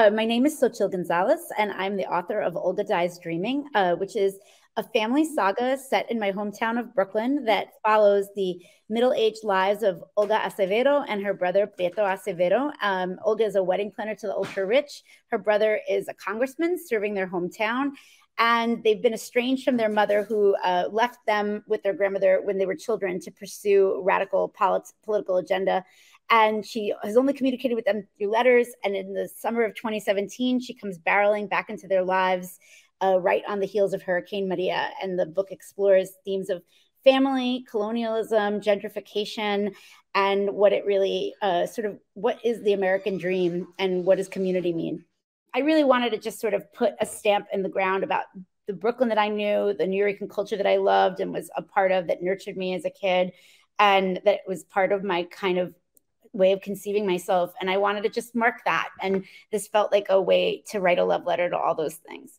Uh, my name is Xochitl Gonzalez, and I'm the author of Olga Dies Dreaming, uh, which is a family saga set in my hometown of Brooklyn that follows the middle aged lives of Olga Acevedo and her brother Prieto Acevedo. Um, Olga is a wedding planner to the ultra rich. Her brother is a congressman serving their hometown. And they've been estranged from their mother, who uh, left them with their grandmother when they were children to pursue radical polit- political agenda and she has only communicated with them through letters. And in the summer of 2017, she comes barreling back into their lives uh, right on the heels of Hurricane Maria. And the book explores themes of family, colonialism, gentrification, and what it really uh, sort of what is the American dream and what does community mean. I really wanted to just sort of put a stamp in the ground about the Brooklyn that I knew, the New Nuyorican culture that I loved and was a part of that nurtured me as a kid, and that was part of my kind of way of conceiving myself. And I wanted to just mark that. And this felt like a way to write a love letter to all those things.